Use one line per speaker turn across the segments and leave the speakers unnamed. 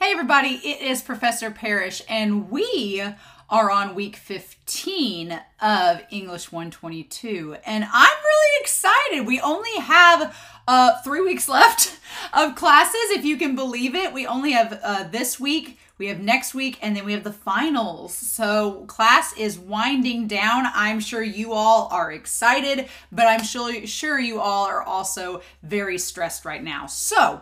Hey, everybody, it is Professor Parish, and we are on week 15 of English 122. And I'm really excited. We only have uh, three weeks left of classes, if you can believe it. We only have uh, this week, we have next week, and then we have the finals. So class is winding down. I'm sure you all are excited, but I'm sure, sure you all are also very stressed right now. So,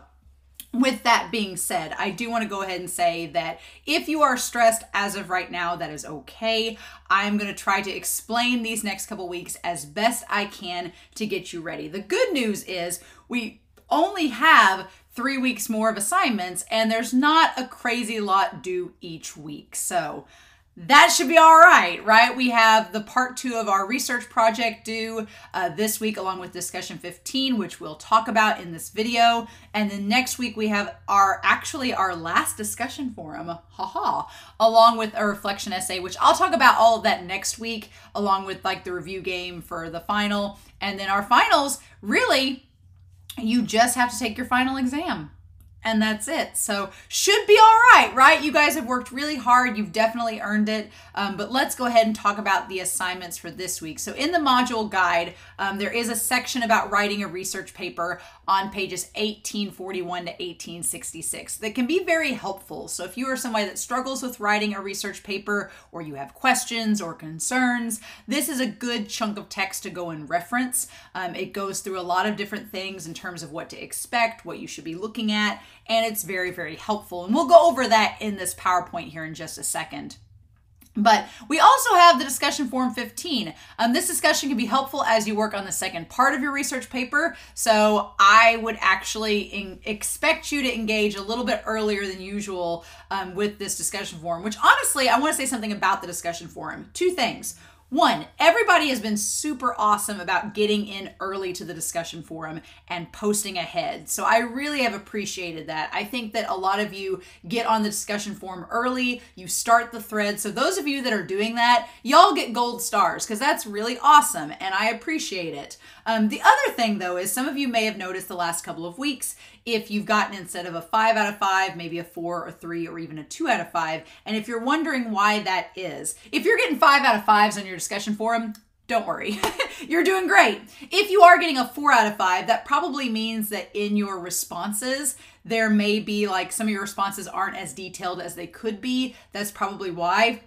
with that being said, I do want to go ahead and say that if you are stressed as of right now, that is okay. I'm going to try to explain these next couple weeks as best I can to get you ready. The good news is we only have three weeks more of assignments, and there's not a crazy lot due each week. So, that should be all right, right? We have the part two of our research project due uh, this week, along with discussion 15, which we'll talk about in this video. And then next week, we have our actually our last discussion forum, haha, along with a reflection essay, which I'll talk about all of that next week, along with like the review game for the final. And then our finals, really, you just have to take your final exam and that's it. So should be all right, right? You guys have worked really hard. You've definitely earned it. Um, but let's go ahead and talk about the assignments for this week. So in the module guide, um, there is a section about writing a research paper on pages 1841 to 1866 that can be very helpful. So if you are somebody that struggles with writing a research paper or you have questions or concerns, this is a good chunk of text to go and reference. Um, it goes through a lot of different things in terms of what to expect, what you should be looking at, and it's very, very helpful. And we'll go over that in this PowerPoint here in just a second. But we also have the discussion forum 15. Um, this discussion can be helpful as you work on the second part of your research paper. So I would actually expect you to engage a little bit earlier than usual um, with this discussion forum, which honestly, I want to say something about the discussion forum. Two things. One, everybody has been super awesome about getting in early to the discussion forum and posting ahead. So I really have appreciated that. I think that a lot of you get on the discussion forum early, you start the thread. So those of you that are doing that, y'all get gold stars because that's really awesome and I appreciate it. Um, the other thing though is some of you may have noticed the last couple of weeks if you've gotten instead of a five out of five, maybe a four or three or even a two out of five. And if you're wondering why that is, if you're getting five out of fives on your discussion forum, don't worry. You're doing great. If you are getting a four out of five, that probably means that in your responses, there may be like some of your responses aren't as detailed as they could be. That's probably why.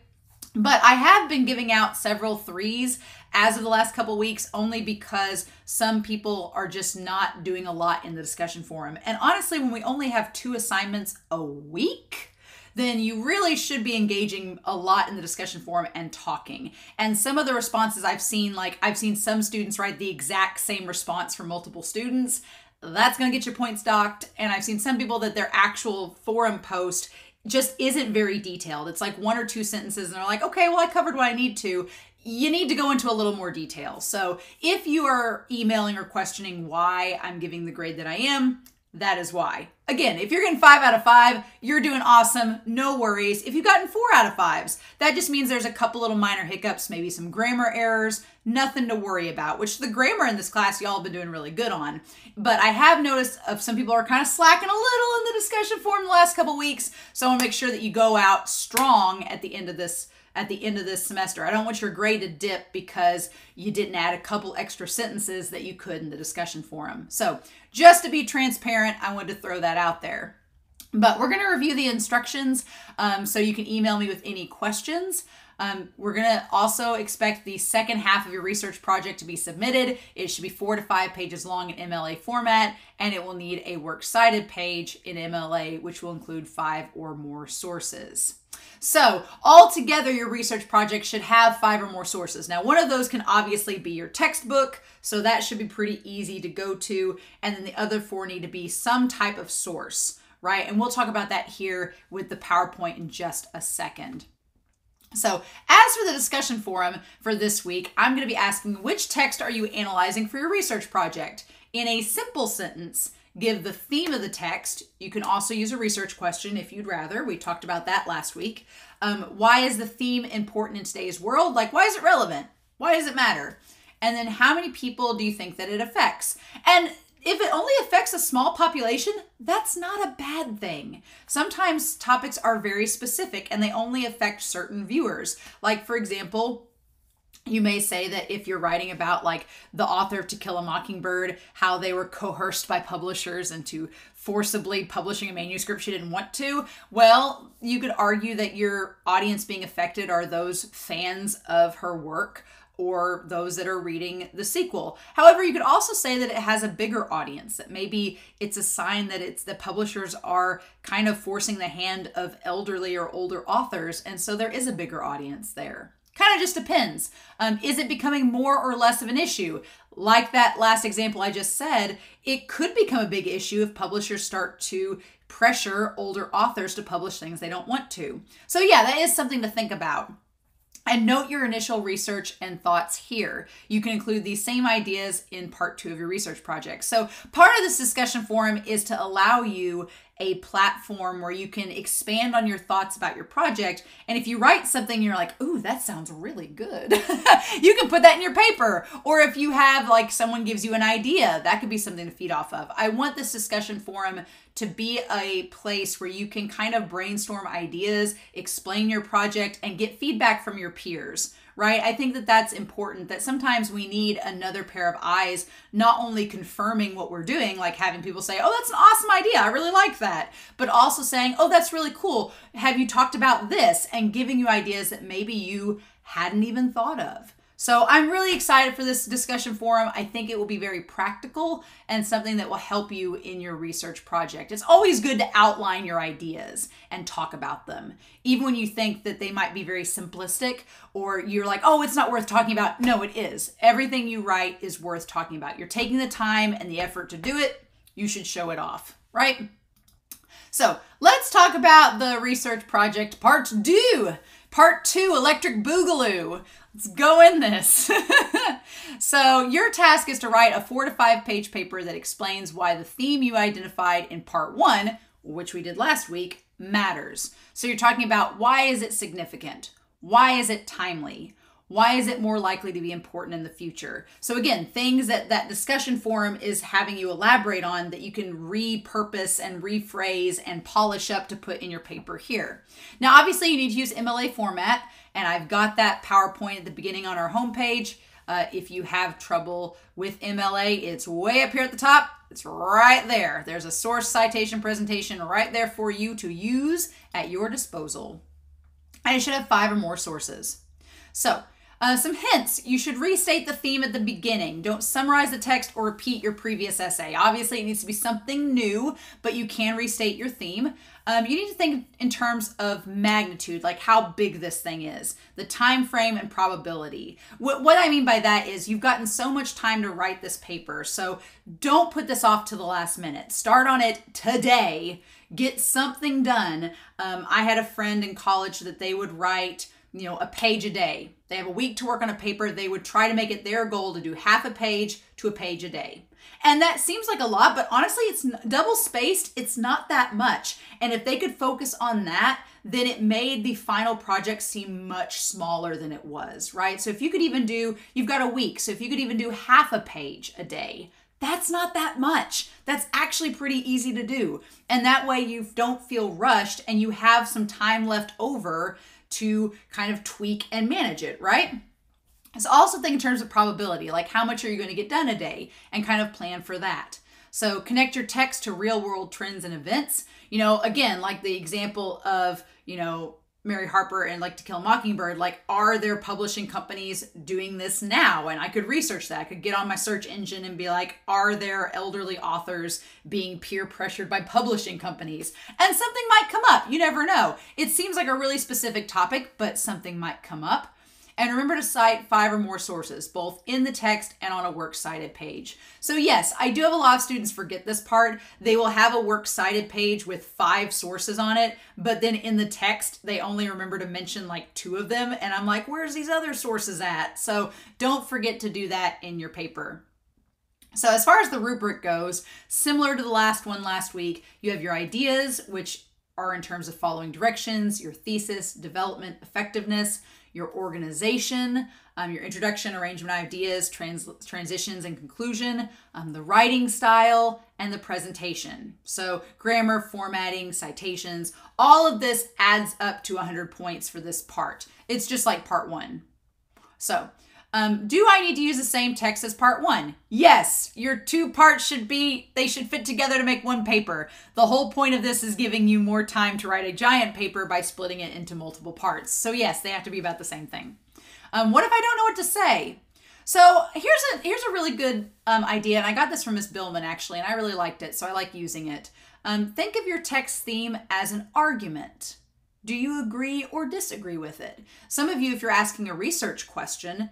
But I have been giving out several threes as of the last couple weeks only because some people are just not doing a lot in the discussion forum. And honestly, when we only have two assignments a week, then you really should be engaging a lot in the discussion forum and talking. And some of the responses I've seen, like I've seen some students write the exact same response for multiple students. That's going to get your points docked. And I've seen some people that their actual forum post just isn't very detailed. It's like one or two sentences, and they're like, okay, well, I covered what I need to. You need to go into a little more detail. So if you are emailing or questioning why I'm giving the grade that I am, that is why. Again, if you're getting five out of five, you're doing awesome. No worries. If you've gotten four out of fives, that just means there's a couple little minor hiccups, maybe some grammar errors, nothing to worry about, which the grammar in this class y'all have been doing really good on. But I have noticed of some people are kind of slacking a little in the discussion forum the last couple weeks. So I want to make sure that you go out strong at the end of this at the end of this semester. I don't want your grade to dip because you didn't add a couple extra sentences that you could in the discussion forum. So, just to be transparent, I wanted to throw that out there. But we're going to review the instructions um, so you can email me with any questions. Um, we're going to also expect the second half of your research project to be submitted. It should be four to five pages long in MLA format, and it will need a works cited page in MLA, which will include five or more sources. So, altogether, your research project should have five or more sources. Now, one of those can obviously be your textbook, so that should be pretty easy to go to. And then the other four need to be some type of source, right? And we'll talk about that here with the PowerPoint in just a second. So, as for the discussion forum for this week, I'm going to be asking which text are you analyzing for your research project? In a simple sentence, give the theme of the text. You can also use a research question if you'd rather. We talked about that last week. Um, why is the theme important in today's world? Like, why is it relevant? Why does it matter? And then, how many people do you think that it affects? And if it only affects a small population, that's not a bad thing. Sometimes topics are very specific and they only affect certain viewers. Like, for example, you may say that if you're writing about like the author of To Kill a Mockingbird, how they were coerced by publishers into forcibly publishing a manuscript she didn't want to, well, you could argue that your audience being affected are those fans of her work or those that are reading the sequel. However, you could also say that it has a bigger audience, that maybe it's a sign that it's the publishers are kind of forcing the hand of elderly or older authors, and so there is a bigger audience there. Kind of just depends. Um, is it becoming more or less of an issue? Like that last example I just said, it could become a big issue if publishers start to pressure older authors to publish things they don't want to. So, yeah, that is something to think about. And note your initial research and thoughts here. You can include these same ideas in part two of your research project. So, part of this discussion forum is to allow you a platform where you can expand on your thoughts about your project. And if you write something, you're like, ooh, that sounds really good. you can put that in your paper. Or if you have like someone gives you an idea, that could be something to feed off of. I want this discussion forum to be a place where you can kind of brainstorm ideas, explain your project, and get feedback from your peers right? I think that that's important that sometimes we need another pair of eyes, not only confirming what we're doing, like having people say, oh, that's an awesome idea. I really like that. But also saying, oh, that's really cool. Have you talked about this? And giving you ideas that maybe you hadn't even thought of. So I'm really excited for this discussion forum. I think it will be very practical and something that will help you in your research project. It's always good to outline your ideas and talk about them, even when you think that they might be very simplistic or you're like, oh, it's not worth talking about. No, it is. Everything you write is worth talking about. You're taking the time and the effort to do it. You should show it off, right? So let's talk about the research project part two. Part two, Electric Boogaloo. Let's go in this. so, your task is to write a four to five page paper that explains why the theme you identified in part one, which we did last week, matters. So, you're talking about why is it significant? Why is it timely? Why is it more likely to be important in the future? So again, things that that discussion forum is having you elaborate on that you can repurpose and rephrase and polish up to put in your paper here. Now, obviously you need to use MLA format and I've got that PowerPoint at the beginning on our homepage. Uh, if you have trouble with MLA, it's way up here at the top. It's right there. There's a source citation presentation right there for you to use at your disposal. And it should have five or more sources. So uh, some hints you should restate the theme at the beginning. Don't summarize the text or repeat your previous essay. Obviously, it needs to be something new, but you can restate your theme. Um, you need to think in terms of magnitude, like how big this thing is, the time frame and probability. What, what I mean by that is you've gotten so much time to write this paper, so don't put this off to the last minute. Start on it today. Get something done. Um, I had a friend in college that they would write you know, a page a day. They have a week to work on a paper. They would try to make it their goal to do half a page to a page a day. And that seems like a lot, but honestly, it's double spaced. It's not that much. And if they could focus on that, then it made the final project seem much smaller than it was, right? So if you could even do, you've got a week. So if you could even do half a page a day, that's not that much. That's actually pretty easy to do. And that way you don't feel rushed and you have some time left over to kind of tweak and manage it, right? So also think in terms of probability, like how much are you going to get done a day and kind of plan for that. So connect your text to real world trends and events. You know, again, like the example of, you know, Mary Harper and like To Kill a Mockingbird, like, are there publishing companies doing this now? And I could research that. I could get on my search engine and be like, are there elderly authors being peer pressured by publishing companies? And something might come up. You never know. It seems like a really specific topic, but something might come up. And remember to cite five or more sources, both in the text and on a works cited page. So, yes, I do have a lot of students forget this part. They will have a works cited page with five sources on it, but then in the text, they only remember to mention like two of them. And I'm like, where's these other sources at? So, don't forget to do that in your paper. So, as far as the rubric goes, similar to the last one last week, you have your ideas, which are in terms of following directions, your thesis, development, effectiveness your organization, um, your introduction, arrangement, ideas, trans- transitions, and conclusion, um, the writing style, and the presentation. So, grammar, formatting, citations, all of this adds up to 100 points for this part. It's just like part one. So, um, do I need to use the same text as part one? Yes, your two parts should be, they should fit together to make one paper. The whole point of this is giving you more time to write a giant paper by splitting it into multiple parts. So, yes, they have to be about the same thing. Um, what if I don't know what to say? So here's a here's a really good um, idea, and I got this from Miss Billman actually, and I really liked it, so I like using it. Um, think of your text theme as an argument. Do you agree or disagree with it? Some of you, if you're asking a research question,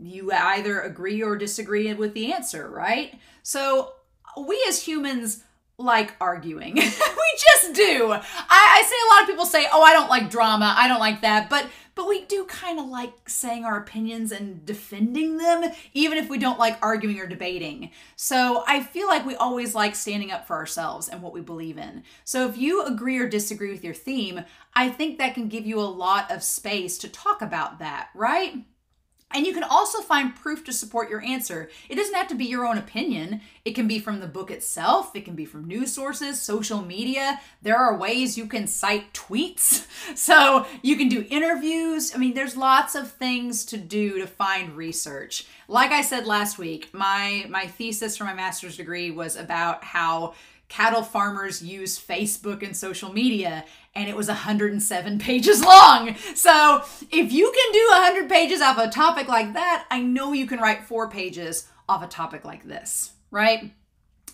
you either agree or disagree with the answer, right? So we as humans like arguing. we just do. I, I say a lot of people say, "Oh, I don't like drama. I don't like that," but but we do kind of like saying our opinions and defending them, even if we don't like arguing or debating. So I feel like we always like standing up for ourselves and what we believe in. So if you agree or disagree with your theme, I think that can give you a lot of space to talk about that, right? And you can also find proof to support your answer. It doesn't have to be your own opinion. It can be from the book itself, it can be from news sources, social media. There are ways you can cite tweets. So you can do interviews. I mean, there's lots of things to do to find research. Like I said last week, my my thesis for my master's degree was about how cattle farmers use Facebook and social media, and it was 107 pages long. So if you can do 100 pages off a topic like that, I know you can write four pages off a topic like this, right?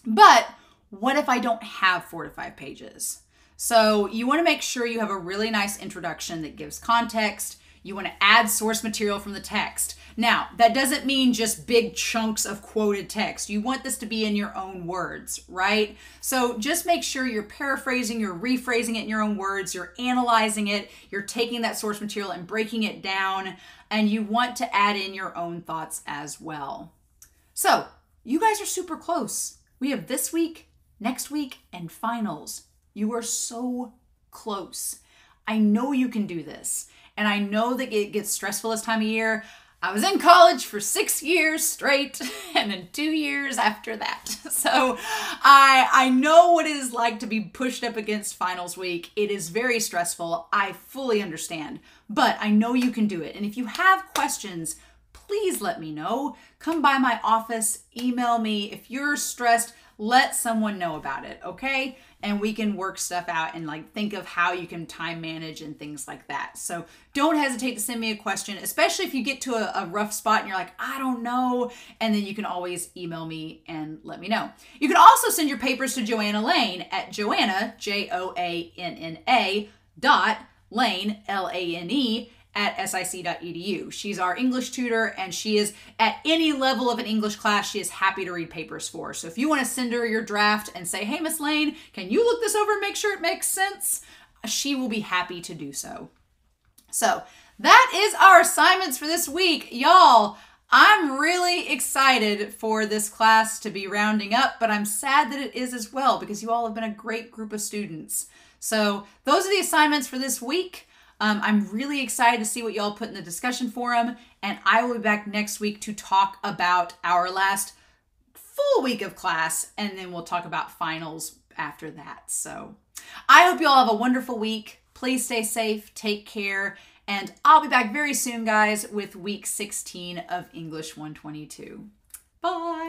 But what if I don't have four to five pages? So you want to make sure you have a really nice introduction that gives context. You want to add source material from the text. Now, that doesn't mean just big chunks of quoted text. You want this to be in your own words, right? So just make sure you're paraphrasing, you're rephrasing it in your own words, you're analyzing it, you're taking that source material and breaking it down, and you want to add in your own thoughts as well. So, you guys are super close. We have this week, next week, and finals. You are so close. I know you can do this. And I know that it gets stressful this time of year. I was in college for six years straight, and then two years after that. So I I know what it is like to be pushed up against finals week. It is very stressful. I fully understand, but I know you can do it. And if you have questions, please let me know. Come by my office, email me. If you're stressed, let someone know about it, okay? And we can work stuff out and like think of how you can time manage and things like that. So don't hesitate to send me a question, especially if you get to a, a, rough spot and you're like, I don't know. And then you can always email me and let me know. You can also send your papers to Joanna Lane at Joanna, J O A N N A, dot Lane, L A N E, at sic.edu. She's our English tutor and she is at any level of an English class, she is happy to read papers for. So if you want to send her your draft and say, hey, Miss Lane, can you look this over and make sure it makes sense? She will be happy to do so. So that is our assignments for this week. Y'all, I'm really excited for this class to be rounding up, but I'm sad that it is as well because you all have been a great group of students. So those are the assignments for this week. Um, I'm really excited to see what y'all put in the discussion forum, and I will be back next week to talk about our last full week of class, and then we'll talk about finals after that. So I hope you all have a wonderful week. Please stay safe, take care, and I'll be back very soon, guys, with week 16 of English 122. Bye.